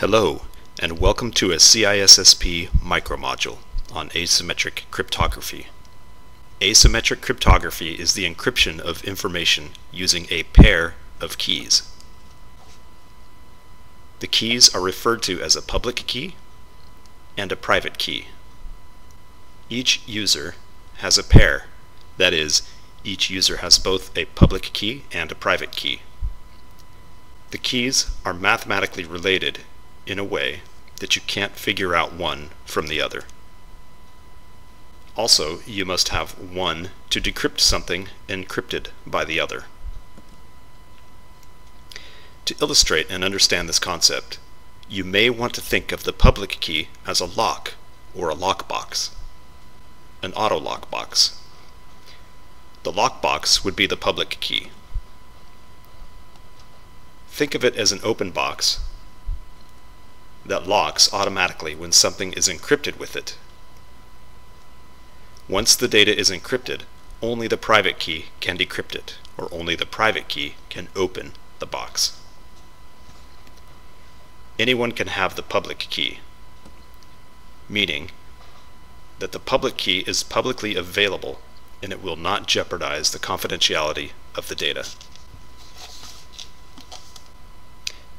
Hello, and welcome to a CISSP micromodule on asymmetric cryptography. Asymmetric cryptography is the encryption of information using a pair of keys. The keys are referred to as a public key and a private key. Each user has a pair, that is, each user has both a public key and a private key. The keys are mathematically related in a way that you can't figure out one from the other. Also, you must have one to decrypt something encrypted by the other. To illustrate and understand this concept, you may want to think of the public key as a lock or a lockbox, an auto lockbox. The lockbox would be the public key. Think of it as an open box that locks automatically when something is encrypted with it. Once the data is encrypted, only the private key can decrypt it, or only the private key can open the box. Anyone can have the public key, meaning that the public key is publicly available and it will not jeopardize the confidentiality of the data.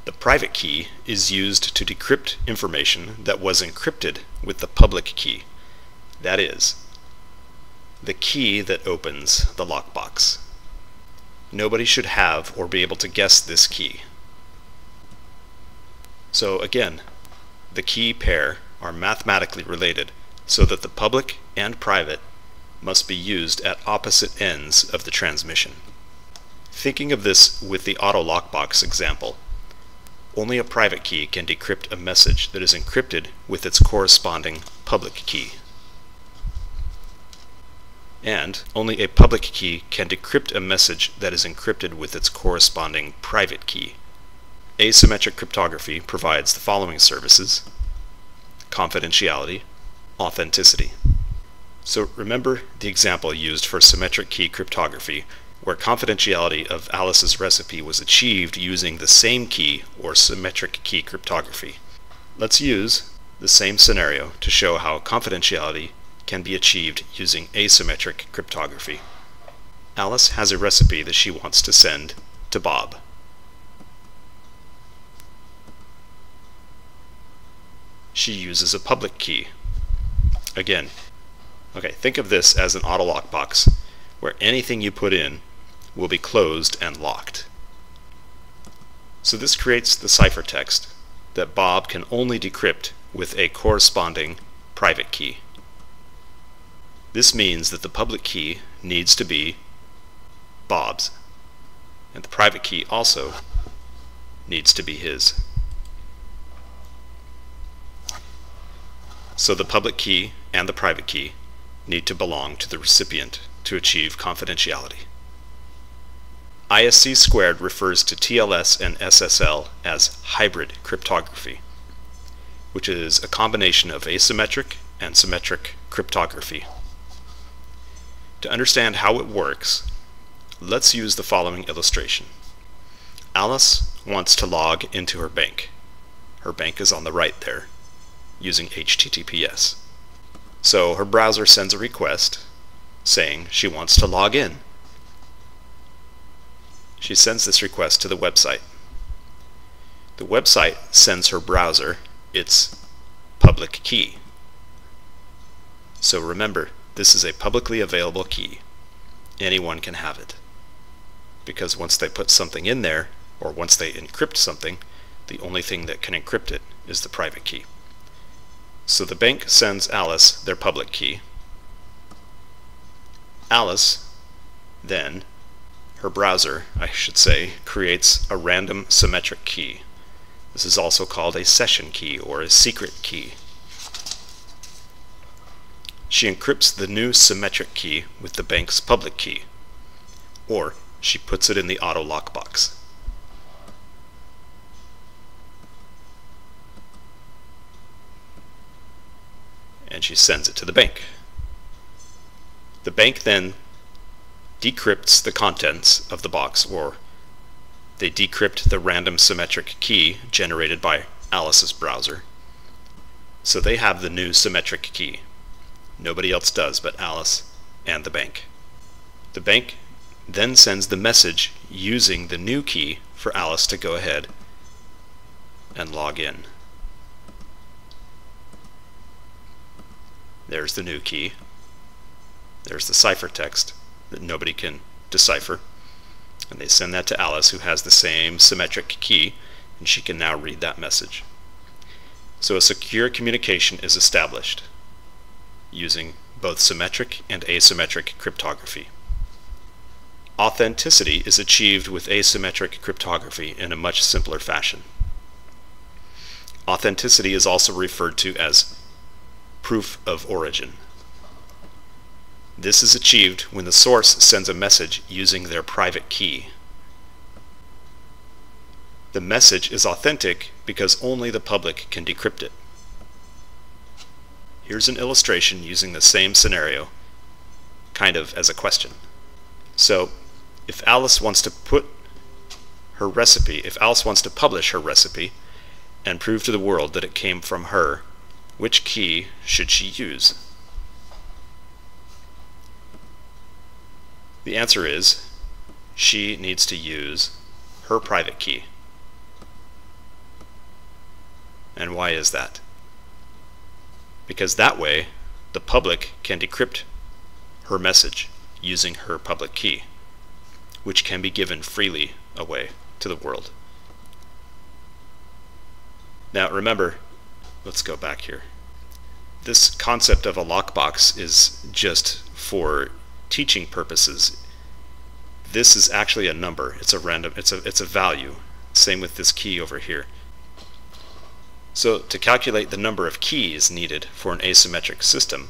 The private key is used to decrypt information that was encrypted with the public key. That is, the key that opens the lockbox. Nobody should have or be able to guess this key. So again, the key pair are mathematically related so that the public and private must be used at opposite ends of the transmission. Thinking of this with the auto lockbox example, only a private key can decrypt a message that is encrypted with its corresponding public key. And only a public key can decrypt a message that is encrypted with its corresponding private key. Asymmetric cryptography provides the following services confidentiality, authenticity. So remember the example used for symmetric key cryptography where confidentiality of Alice's recipe was achieved using the same key or symmetric key cryptography. Let's use the same scenario to show how confidentiality can be achieved using asymmetric cryptography. Alice has a recipe that she wants to send to Bob. She uses a public key. Again, okay, think of this as an auto lock box where anything you put in will be closed and locked. So this creates the ciphertext that Bob can only decrypt with a corresponding private key. This means that the public key needs to be Bob's, and the private key also needs to be his. So the public key and the private key need to belong to the recipient to achieve confidentiality. ISC squared refers to TLS and SSL as hybrid cryptography, which is a combination of asymmetric and symmetric cryptography. To understand how it works, let's use the following illustration. Alice wants to log into her bank. Her bank is on the right there, using HTTPS. So her browser sends a request saying she wants to log in she sends this request to the website. The website sends her browser its public key. So remember, this is a publicly available key. Anyone can have it. Because once they put something in there, or once they encrypt something, the only thing that can encrypt it is the private key. So the bank sends Alice their public key. Alice then her browser, I should say, creates a random symmetric key. This is also called a session key or a secret key. She encrypts the new symmetric key with the bank's public key, or she puts it in the auto lockbox. And she sends it to the bank. The bank then decrypts the contents of the box, or they decrypt the random symmetric key generated by Alice's browser. So they have the new symmetric key. Nobody else does but Alice and the bank. The bank then sends the message using the new key for Alice to go ahead and log in. There's the new key. There's the ciphertext that nobody can decipher. And they send that to Alice, who has the same symmetric key, and she can now read that message. So a secure communication is established using both symmetric and asymmetric cryptography. Authenticity is achieved with asymmetric cryptography in a much simpler fashion. Authenticity is also referred to as proof of origin. This is achieved when the source sends a message using their private key. The message is authentic because only the public can decrypt it. Here's an illustration using the same scenario, kind of as a question. So, if Alice wants to put her recipe, if Alice wants to publish her recipe and prove to the world that it came from her, which key should she use? The answer is she needs to use her private key. And why is that? Because that way the public can decrypt her message using her public key, which can be given freely away to the world. Now remember, let's go back here. This concept of a lockbox is just for teaching purposes, this is actually a number. It's a random, it's a, it's a value. Same with this key over here. So to calculate the number of keys needed for an asymmetric system,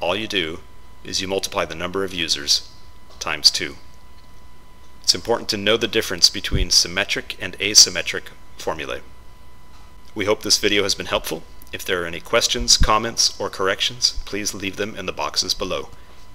all you do is you multiply the number of users times 2. It's important to know the difference between symmetric and asymmetric formulae. We hope this video has been helpful. If there are any questions, comments, or corrections, please leave them in the boxes below.